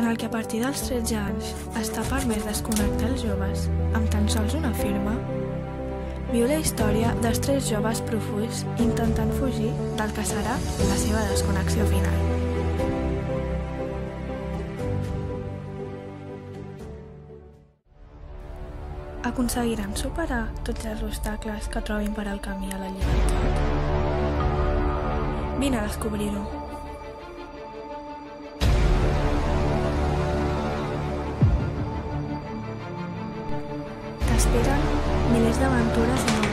en el que a partir dels 13 anys està permès desconnectar els joves amb tan sols una firma, viu la història dels tres joves profugs intentant fugir del que serà la seva desconnexió final. Aconseguiran superar tots els obstacles que trobin per al camí a la llibertat? Vine a descobrir-ho. T'esperen milers d'aventures